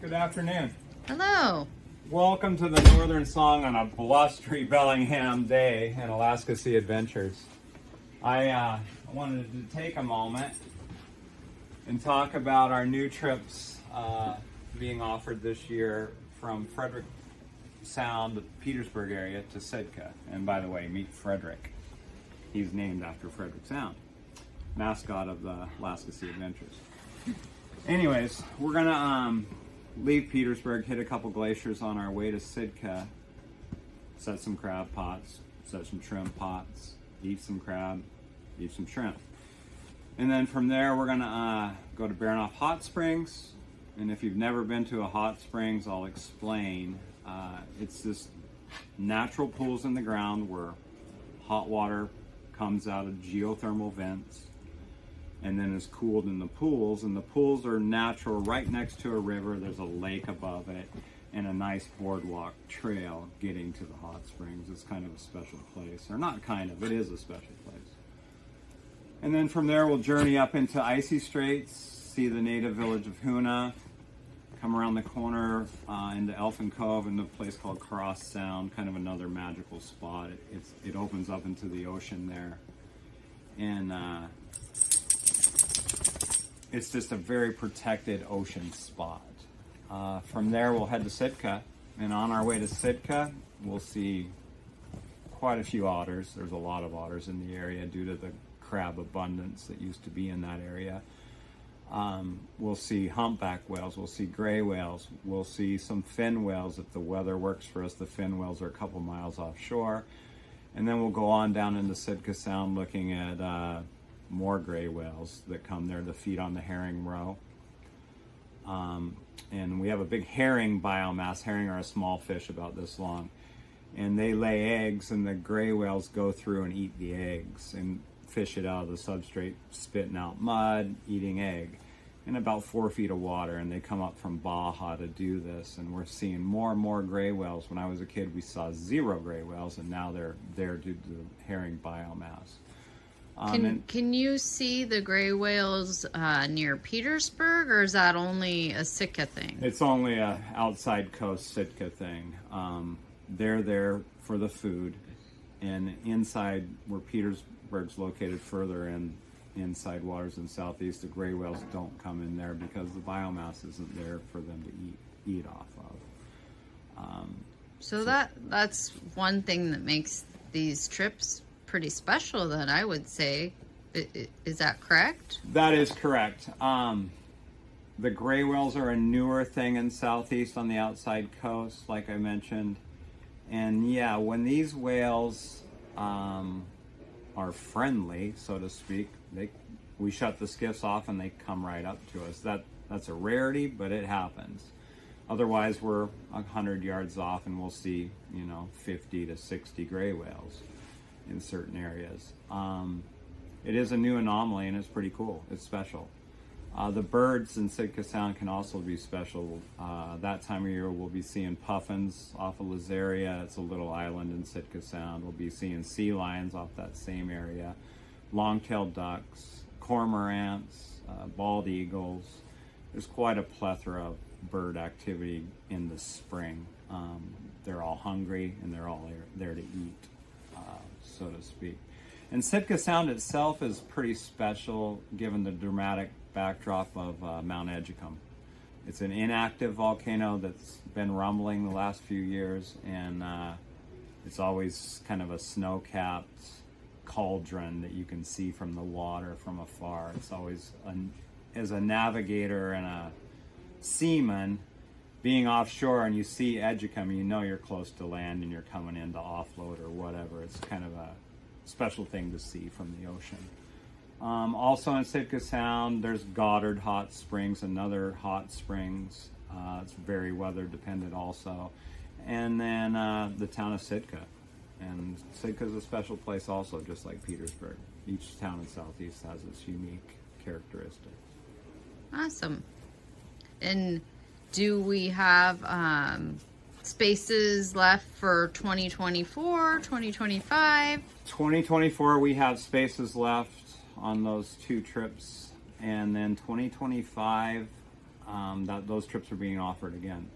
Good afternoon. Hello. Welcome to the Northern Song on a blustery Bellingham day in Alaska Sea Adventures. I uh, wanted to take a moment and talk about our new trips uh, being offered this year from Frederick Sound, the Petersburg area, to Sitka. And by the way, meet Frederick. He's named after Frederick Sound, mascot of the Alaska Sea Adventures. Anyways, we're gonna um, leave Petersburg, hit a couple glaciers on our way to Sitka, set some crab pots, set some shrimp pots, eat some crab, eat some shrimp. And then from there, we're gonna uh, go to Baranof Hot Springs. And if you've never been to a hot springs, I'll explain. Uh, it's this natural pools in the ground where hot water comes out of geothermal vents and then is cooled in the pools. And the pools are natural right next to a river. There's a lake above it and a nice boardwalk trail getting to the hot springs. It's kind of a special place. Or not kind of, it is a special place. And then from there, we'll journey up into Icy Straits, see the native village of Hoonah, come around the corner uh, into Elfin Cove into a place called Cross Sound, kind of another magical spot. It, it opens up into the ocean there. And uh, it's just a very protected ocean spot. Uh, from there, we'll head to Sitka. And on our way to Sitka, we'll see quite a few otters. There's a lot of otters in the area due to the crab abundance that used to be in that area. Um, we'll see humpback whales, we'll see gray whales, we'll see some fin whales if the weather works for us. The fin whales are a couple miles offshore. And then we'll go on down into Sitka Sound looking at uh, more gray whales that come there to feed on the herring roe. Um, and we have a big herring biomass. Herring are a small fish about this long. And they lay eggs, and the gray whales go through and eat the eggs and fish it out of the substrate, spitting out mud, eating egg in about four feet of water. And they come up from Baja to do this. And we're seeing more and more gray whales. When I was a kid, we saw zero gray whales, and now they're there due to the herring biomass. Um, Can and- can you see the gray whales uh, near Petersburg, or is that only a Sitka thing? It's only a outside coast Sitka thing. Um, they're there for the food, and inside where Petersburg's located, further in inside waters in southeast, the gray whales don't come in there because the biomass isn't there for them to eat eat off of. Um, So that that's one thing that makes these trips pretty special. Then I would say, is that correct? That is correct. Um, the gray whales are a newer thing in southeast on the outside coast, like I mentioned. And yeah, when these whales um, are friendly, so to speak, they we shut the skiffs off and they come right up to us. That that's a rarity, but it happens. Otherwise, we're hundred yards off, and we'll see you know fifty to sixty gray whales in certain areas. Um, it is a new anomaly and it's pretty cool. It's special. Uh, the birds in Sitka Sound can also be special. Uh, that time of year, we'll be seeing puffins off of Lazaria. It's a little island in Sitka Sound. We'll be seeing sea lions off that same area, long-tailed ducks, cormorants, uh, bald eagles. There's quite a plethora of bird activity in the spring. Um, they're all hungry and they're all there, there to eat so to speak. And Sitka Sound itself is pretty special given the dramatic backdrop of uh, Mount Edgecumbe. It's an inactive volcano that's been rumbling the last few years, and uh, it's always kind of a snow capped cauldron that you can see from the water from afar. It's always, as a navigator and a seaman, being offshore and you see Edgecumbe, you know you're close to land and you're coming in to offload or whatever. It's kind of a special thing to see from the ocean. Um, also in Sitka Sound, there's Goddard Hot Springs, another hot springs. Uh, it's very weather dependent also. And then uh, the town of Sitka. And Sitka is a special place also, just like Petersburg. Each town in Southeast has its unique characteristics. Awesome. And do we have um, spaces left for 2024, 2025? 2024 we have spaces left on those two trips and then 2025 um, that those trips are being offered again.